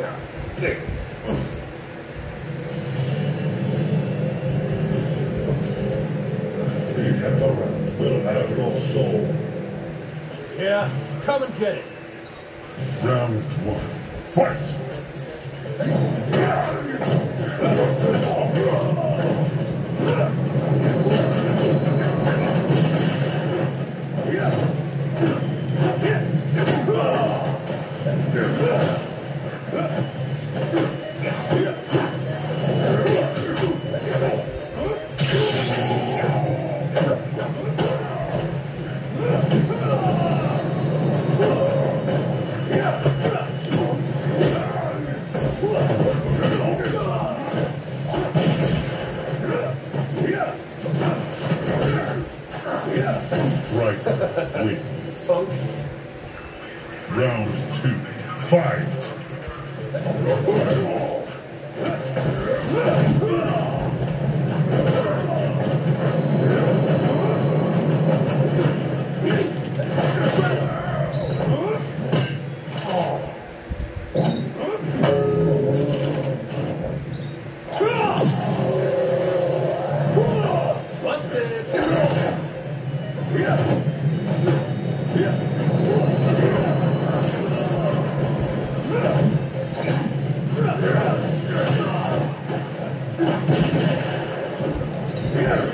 The Emperor will have your soul. Yeah, come and get it. Round one. Fight! Yeah.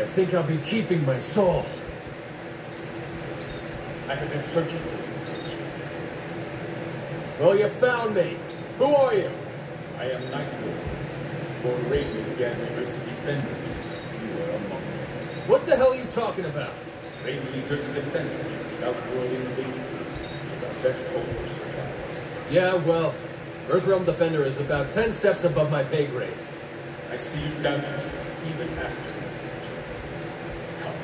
I think I'll be keeping my soul. I have been searching for. Well, you found me. Who are you? I am Nightwolf. Is gathering its defenders. You are among them. What the hell are you talking about? Raiden leads its defense against these outworld invaders. Is our best hope for survival. Yeah, well, Earthrealm Defender is about ten steps above my pay grade. I see you doubt yourself even after your victories. Come.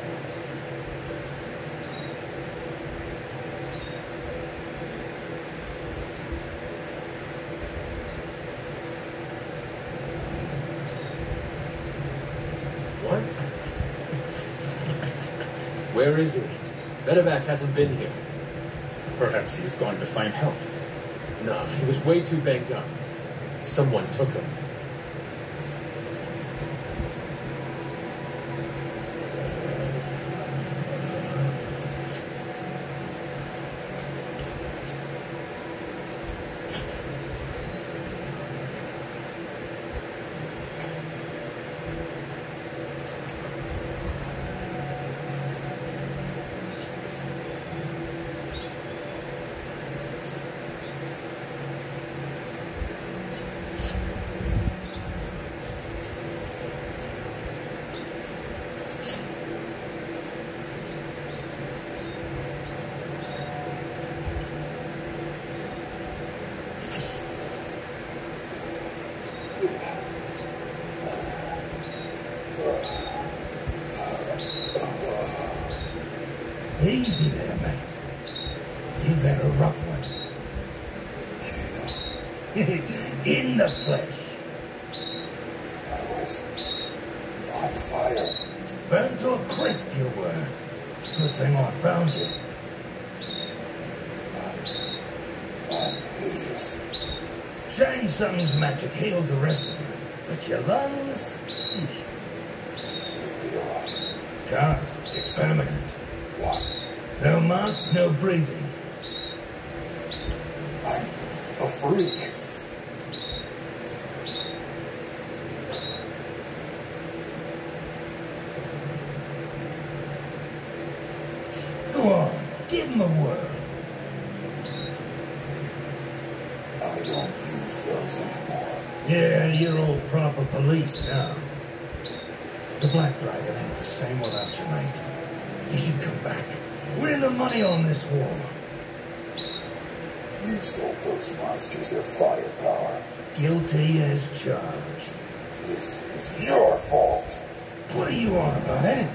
Where is he? Medevac hasn't been here. Perhaps he has gone to find help. Nah, he was way too banged up. Someone took him. Easy there, mate. You've had a rough one. In the flesh. I was on fire. Burned to a crisp you were. Good thing I found you. I'm hideous. Shang Tsung's magic healed the rest of you. But your lungs? Take it off. Can't. It's permanent. What? No mask, no breathing. I'm a freak. Go on, give him a whirl. I don't use those anymore. Yeah, you're all proper police now. The Black Dragon ain't the same without you, mate. You should come back. Win the money on this war. You sold those monsters their firepower. Guilty as charged. This is your fault. What are you on about, eh?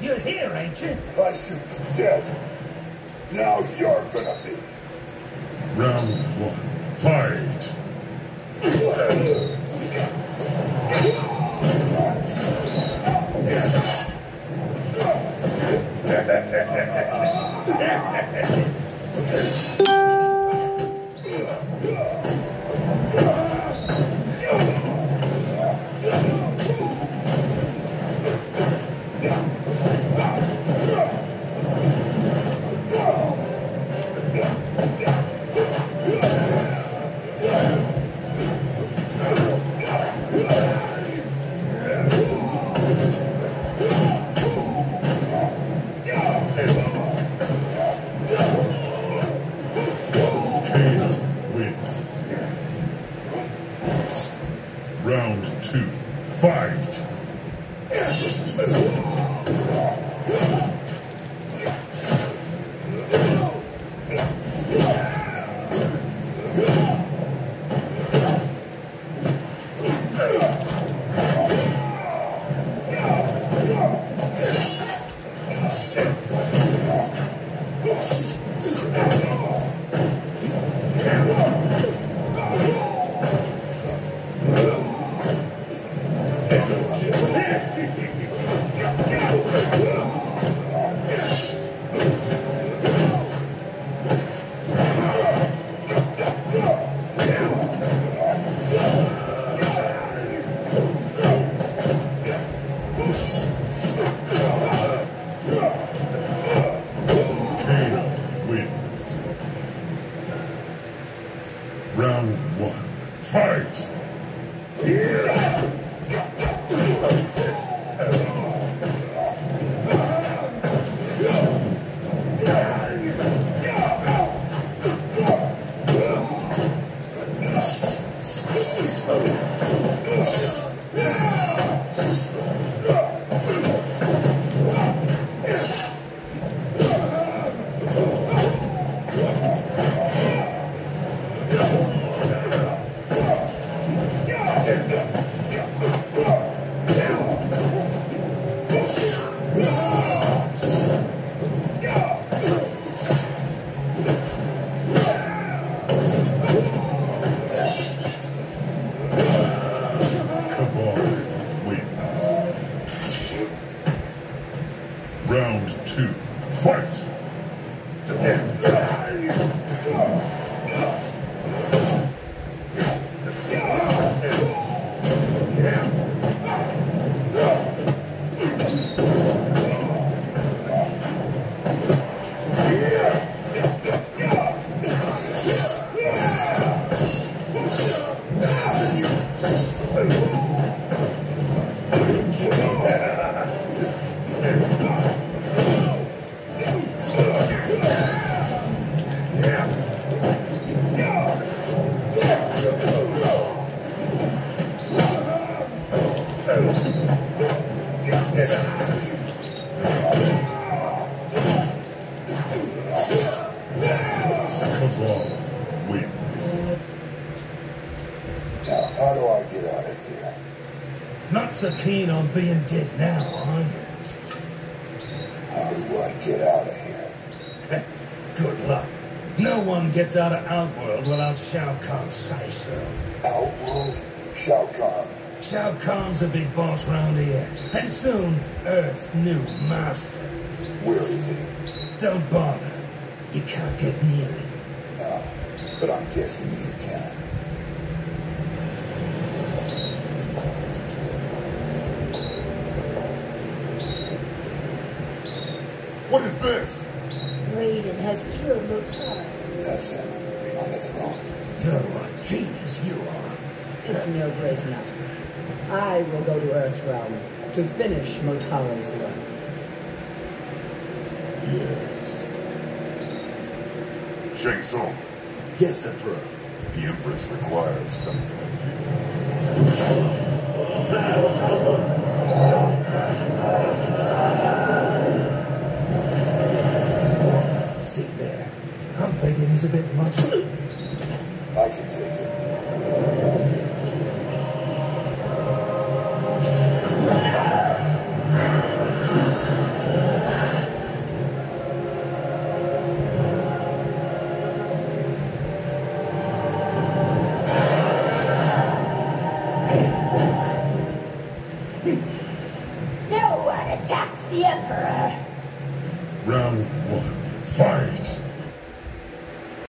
You're here, ain't you? I should be dead. Now you're gonna be. Round one. Fight! two, fight! Obrigado. On being dead now, are you? How do I get out of here? Good luck. No one gets out of Outworld without Shao Kahn's say so. Outworld? Shao Kahn. Shao Kahn's a big boss round here, and soon Earth's new master. Where is he? Don't bother. You can't get near him. No, but I'm guessing you can. What is this? Raiden has killed Motaro. That's him. On the throne. You're a genius, you are. It's no great matter. I will go to Earthrealm to finish Motaro's work. Yes. Shang Tsung. Yes, Emperor. The Empress requires something of you. He's a bit much.